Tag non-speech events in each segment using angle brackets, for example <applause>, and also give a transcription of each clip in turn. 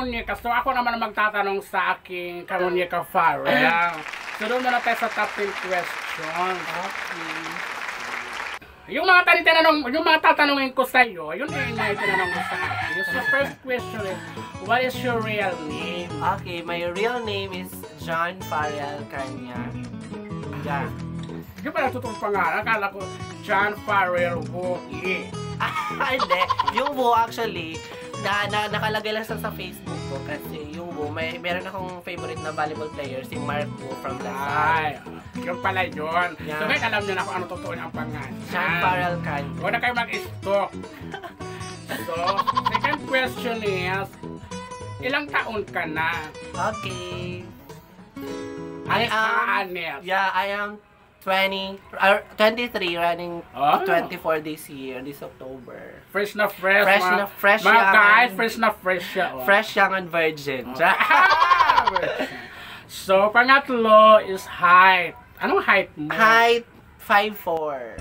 kamunyika. So ako naman magtatanong sa aking kamunyika Farrell. So doon muna tayo sa top 10 question. Okay. Yung mga tani tinanong, yung mga tatanungin ko sa iyo, yun din yung mga tinanong ko sa akin. So first question is, what is your real name? Okay, my real name is John Farrell Kanya. Yeah. Hindi pa natutong pangalan. Akala ko, John Farrell Woki. <laughs> Ah, hindi. Yung Wo actually, na, na nakalagay lang siya sa Facebook ko kasi yung Wo, may meron akong favorite na volleyball player, si Mark Wo from Ay, Lasal. yun pala yun. Yeah. So guys, alam nyo na kung ano totoo niyang pangalan. John Farrell Kanya. Huwag na kayo mag-stalk. So, second question is, ilang taon ka na? Okay. Ay, I am, Anel. yeah, I am 20, or 23 running Ah. 24 this year, this October. Fresh na fresh. Fresh mga, na fresh Mga yan. guys, fresh na fresh siya. oh. Fresh, young, and virgin. <laughs> so, pangatlo is height. Anong height mo? Height 5'4".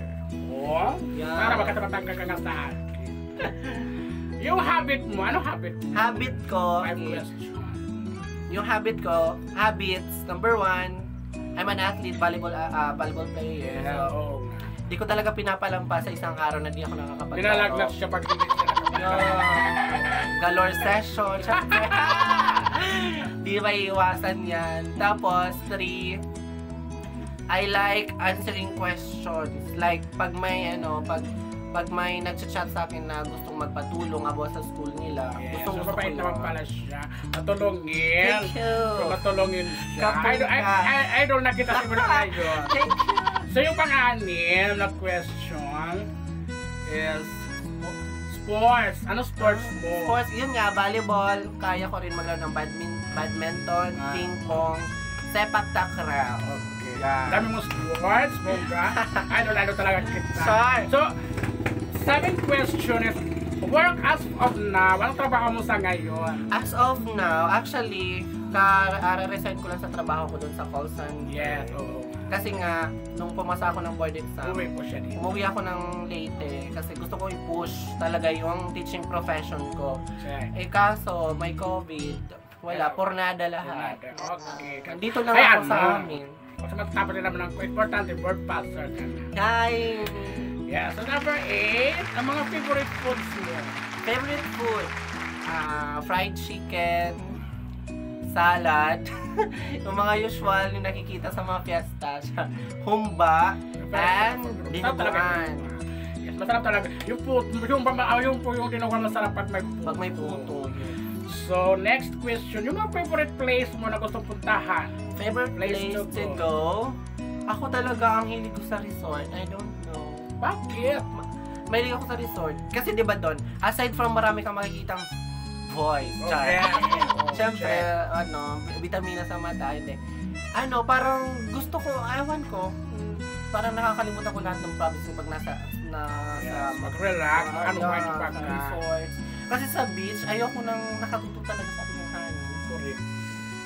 Oh, Yeah. Para magkatamatangka ka nga sa akin. <laughs> Yung habit mo, anong habit mo? Habit ko Five is, question. yung habit ko, habits, number one, I'm an athlete, volleyball, uh, uh, volleyball player. Yeah, So, oo. di ko talaga pinapalampas sa isang araw na di ako nakakapaglaro. Pinalagnat siya pag hindi siya galore session, syempre. <laughs> di may iwasan yan. Tapos, three, I like answering questions. Like, pag may, ano, pag pag may nag-chat sa akin na gustong magpatulong about sa school nila, Yeah, gustong so gusto ko naman pala siya. Matulungin. Thank you. So matulungin siya. Kapag Idol, I. I, idol na kita siguro ngayon. <laughs> Thank you. So yung pang-anim na question is sports. Ano sports mo? Sports, yun nga, volleyball, kaya ko rin maglaro ng badmin, badminton, Ah. ping pong, sepak takraw. Okay. Yeah. Dami mo sports, bongga. <laughs> Idol talaga kita. Sure. So, seventh question is, work as of now, anong trabaho mo sa ngayon? As of now, actually, ka-resign ko lang sa trabaho ko dun sa call center. Yes, oo. Kasi nga, nung pumasa ako ng board exam, Uwi po siya dito. umuwi ako ng Leyte kasi gusto ko i-push talaga yung teaching profession ko. Check. Eh kaso, may COVID, wala, pornada lahat. Okay. Nandito lang Ay, ako ano? sa amin. Kasi matapos din naman ang importante, board passer ka na. Hi! Yeah, so number 8, ang mga favorite foods mo. Favorite food? Ah, fried chicken, salad, <laughs> yung mga usual yung nakikita sa mga fiesta, humba, and dinuguan. Yes, masarap talaga. Yung po, yung, yung, yung po yung dinuguan masarap pag may puto. Pag may puto. So, next question, yung mga favorite place mo na gustong puntahan? Favorite Place place to to go? Ako talaga ang hilig ko sa resort. I don't. Bakit? Mahilig ako sa resort. Kasi di ba doon, aside from marami kang makikitang boys, char. <laughs> Okay. Siyempre, ano, vitamina sa mata, hindi. Ano, parang gusto ko, ewan ko, parang nakakalimutan ko lahat ng problems ko pag nasa, na, Yes, sa, mag-relax, Ah, ano ba yung sa pagka? resorts. Kasi sa beach, ayoko nang nakatuto talaga sa aking hangin. Correct.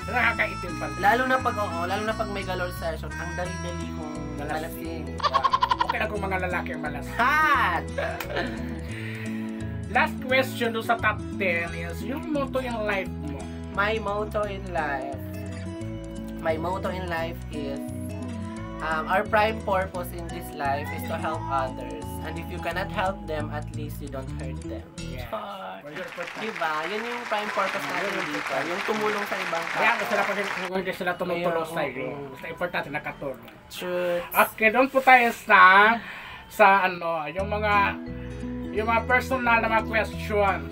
Nakakaitim pa. Lalo na pag, oo, lalo na pag may galore session, ang dali-dali kong Malasing. Lang kung mga lalaki ang malas. Hot! <laughs> Last question do sa top 10 is yung motto in life mo. My motto in life. My motto in life is um, our prime purpose in this life is to help others. And if you cannot help them, at least you don't hurt them. Purpose. Diba? Yun yung prime purpose natin dito. Yung tumulong sa ibang Kaya tao. kung sila kung hindi sila tumutulong Kaya, sa iyo, basta importante nakatulong. Truth. Okay, doon po tayo sa sa ano, yung mga yung mga personal na mga questions.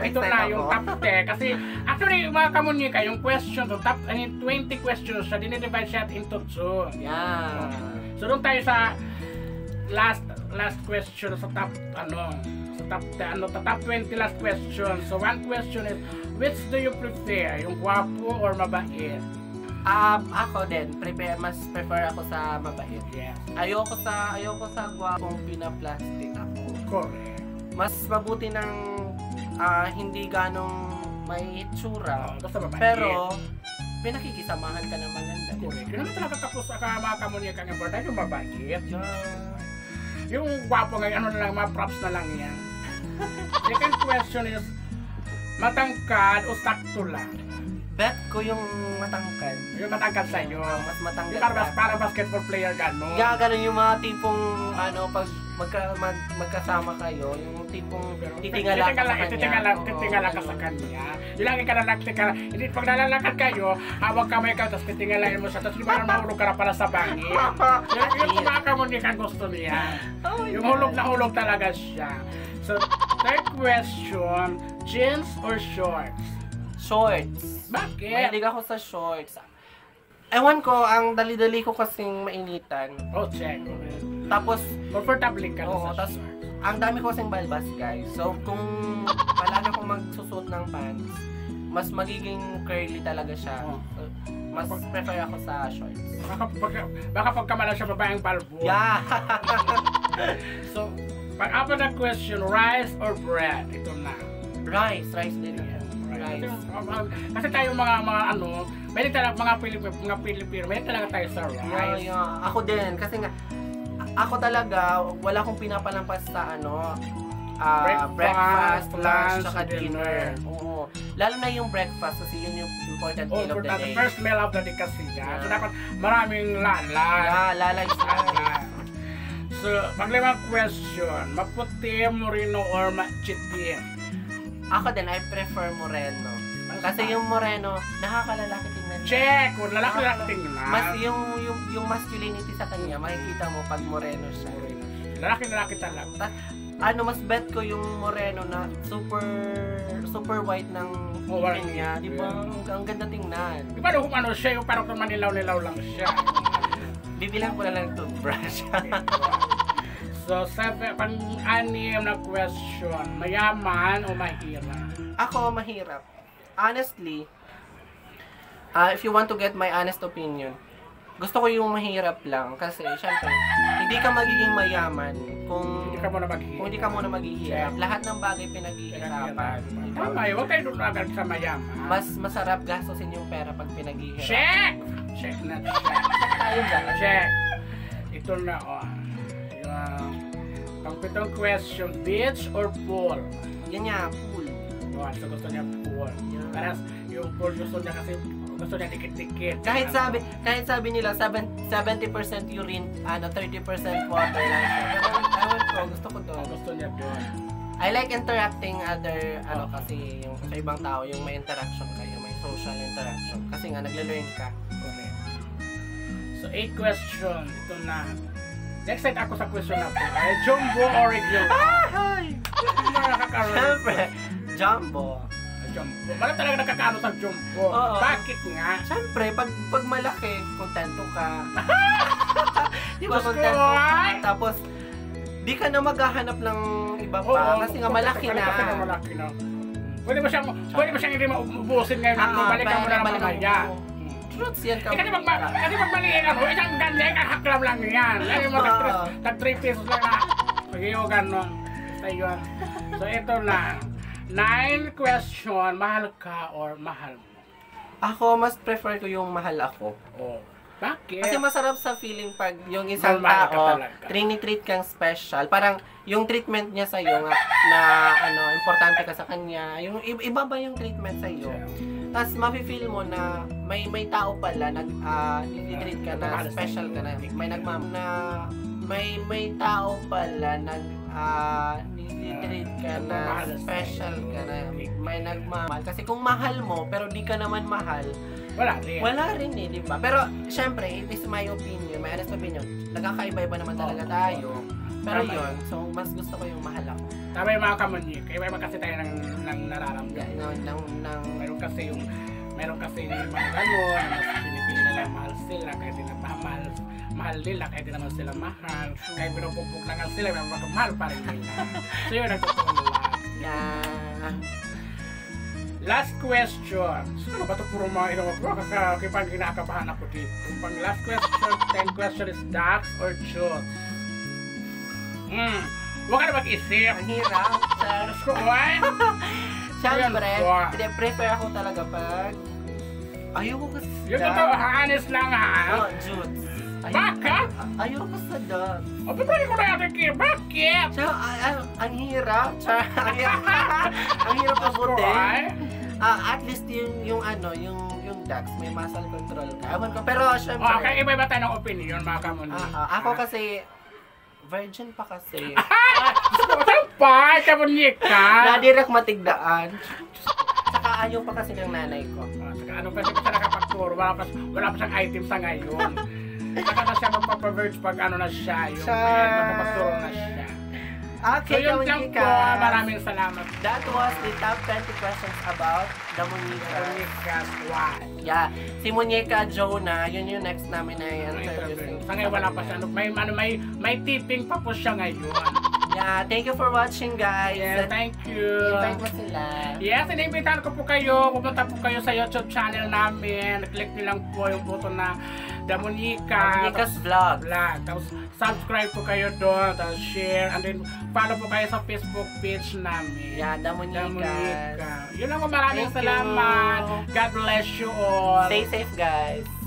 Ito na yung top 10 kasi actually yung mga kamunika, yung question to top I mean 20 questions siya dinidivide siya into two. Yeah. So doon tayo sa last last question sa top ano top 10 ano sa top 20 last question. So one question is which do you prefer? Yung gwapo or mabait? Um, ako din, prepare, mas prefer ako sa mabait. Yes. Ayoko sa, ayoko sa gwapong pinaplastic ako. Correct. Mas mabuti ng ah, hindi ganong may itsura. Oh, basta mabait. Pero, pinakikisamahan ka naman ng dali. correct. Yun naman talaga tapos sa mga kamunika ng importante yung mabait. Yeah. Yung gwapo ngayon, ano na lang, mga props na lang yan. Second question is, matangkad o sakto lang? Bet ko yung matangkad. Yung matangkad sa'yo. Mas matangkad. Yung para, para basketball player gano'n. Kaya ganun yung mga tipong ano pag magka, mag, magkasama kayo, yung tipong titingala ka sa kanya. Titingala, titingala ka sa kanya. Lagi ka na nagtingala. Hindi, pag nalalakad kayo, hawag kamay ka, tapos titingalain mo siya, tapos di ba mahulog ka na pala sa bangin. <laughs> Yung, yung kumakamunika gusto niya. Oh Yung hulog na hulog talaga siya. So, third question, jeans or shorts? Shorts. Bakit? Mahilig ako sa shorts. Ewan ko, ang dali-dali ko kasing mainitan. Oh, check. Tapos, Comfortable ka na Oo, sa shorts. ang dami ko kasing balbas, guys. So, kung palagi akong magsusuot ng pants, mas magiging curly talaga siya. Oo. Mas prefer ako sa shorts. Baka, baka, baka pagkamala siya babaeng balbo. Yeah! <laughs> So, pag-apat na question, rice or bread? Ito na. rice, rice din yan. Rice. um, kasi tayo mga mga ano, may talaga mga Pilipino, mga Pilipino, may talaga tayo sa Yeah, rice. yeah. Ako din, kasi nga, ako talaga, wala akong pinapalampas sa ano, ah, Breakfast, breakfast, lunch, saka dinner. dinner. Oo. Lalo na yung breakfast kasi yun yung important Oh, meal of the day. first meal of the day kasi yan. Yeah. So, dapat maraming lalay. Yeah, lalay siya. So, panglimang question, maputi, moreno, or machitim? Ako din, I prefer moreno. Kasi yung moreno, nakakalalaki. Check! Kung lalaki-lalaki tingnan. Mas yung, yung, yung masculinity sa kanya, makikita mo pag moreno siya. Lalaki-lalaki talaga. Ano, mas bet ko yung moreno na super super white ng Oh, niya. Di ba? Ang, ang ganda tingnan. Di ba kung ano siya, yung parang kung manilaw-nilaw lang siya. Bibilang ko na lang ng toothbrush. <laughs> so, seven, pang-anim na question, mayaman o mahirap? Ako, mahirap. Honestly, ah if you want to get my honest opinion, gusto ko yung mahirap lang. Kasi, syempre, hindi ka magiging mayaman kung Hindi ka muna maghihirap. kung hindi ka muna maghihirap. Lahat ng bagay pinaghihirapan. Tama, huwag tayo doon agad sa mayaman. Mas masarap gastusin yung pera pag pinaghihirap. Check! Check na check. Tayo dyan. Check. Ito na, oh. Yung pangpitong question, beach or pool? Yan nga, pool. Oh, so gusto niya pool. Yeah. Parang yung pool gusto niya kasi gusto niya dikit-dikit. Kahit sabi, kahit sabi nila, seven- 70% urine, ano, 30% water lang ewan ko, gusto ko doon. gusto niya doon. I like interacting other, ano, kasi yung sa ibang tao, yung may interaction kayo, may social interaction. Kasi nga, nagle-learn ka. Correct. So, eight question. Ito na. Next time ako sa question na po. Ay, jumbo or regular? Hindi mo nakakaroon. Siyempre, jumbo. Jumbo. Wala talaga nakakaano sa jumbo. Oo. Bakit nga? Siyempre, pag, pag malaki, kontento ka. <laughs> Di ba, kontento ka. Tapos, di ka na maghahanap ng iba pa. Oo, kasi nga, malaki na. Kasi nga malaki na. Pwede mo siyang, pwede mo siyang hindi maubusin ngayon. Ah, balikan mo na balik- naman mamaya. Truths yan ka. Eh, kasi pag, kasi pag maliin ako, isang ganyan, kakaklam lang yan. Ano yung mga Oo. tag 3 pesos lang na. Pag iyo ganon. Basta yun. So ito na. Nine question, mahal ka or mahal mo? Ako, mas prefer ko yung mahal ako. Oh. Bakit? Kasi masarap sa feeling pag yung isang ka tao, talaga. trini-treat kang special. Parang yung treatment niya sa iyo nga, na ano, importante ka sa kanya. Yung iba ba yung treatment sa iyo? Tapos mafe-feel mo na may may tao pala nag ah, treat ka na special ka na. May nagmam na may may tao pala nag ah treat ka na special ka na. May nagmamahal. Kasi kung mahal mo pero di ka naman mahal, Wala rin. wala rin eh, di ba? Pero, syempre, it is my opinion, my honest opinion. Nagkakaiba-iba naman talaga tayo. Pero Tama yun, so mas gusto ko yung mahal ako. Tama yung mga kamunyik. Kaya iba kasi tayo ng, ng nararamdaman. Nang, nang, nang, Meron kasi yung meron kasi yung mga gano'n, mas pinipili nila mahal sila, kaya di na mahal, mahal nila, kaya di naman sila mahal, kaya pinupupok na nga sila, may mga mahal pa rin nila. <laughs> So yun, nagtutulong lang. na, Last question. Sino ba ito puro mga ino ko? Kakipag kinakabahan ako dito. Pang last question, <laughs> 10 question is ducks or chutes? Hmm. Huwag ka na mag-isip. ang hirap. Sir. Ko, why? <laughs> Siyempre, prefer ako talaga pag, ayoko kasi Yung totoo, honest lang ha. Oh, Jutes. Bakit? ay- Ayoko sa dog. O, hindi ko na natin kira? Bakit? So, ay, ang hirap. Char, <laughs> ang hirap. <laughs> ang hirap mabuti. Ay, Ah, at least yung, yung ano, yung yung Dax, may muscle control ka. Ewan ko, pero syempre, oh, okay, iba-iba tayo ng opinion, mga kamunik. ah, ah, ako kasi, virgin pa kasi. <laughs> Saan pa? Kamunik ka? na direct matigdaan. Saka ayaw pa kasi ng nanay ko. Ah, saka ano pa siya pa siya nakapagturo, wala pa, wala pa siyang item sa ngayon. Saka na siya magpapaverge pag ano na siya, yung Siya. ayan, magpapagturo na siya. So Okay, yun lang po, Kamunika. maraming salamat. That was the top 20 questions about the Monica. Kamunika Squad. Yeah, si Monica Jonah, yun yung next namin na i-interview. Sa ngayon wala pa siya, ano, may, ano, may, may tipping pa po siya ngayon. Yeah, thank you for watching guys. Yes, thank you. Invite mo sila. Yes, inimbitahan ko po kayo. Pupunta po kayo sa YouTube channel namin. Click nyo lang po yung button na The Monica. Monica's Vlog. Vlog. Tapos subscribe po kayo doon. Tapos share. And then follow po kayo sa Facebook page namin. Yeah, the The Monica. Monica. Yun lang po. Maraming Thank you. salamat. God bless you all. Stay safe guys.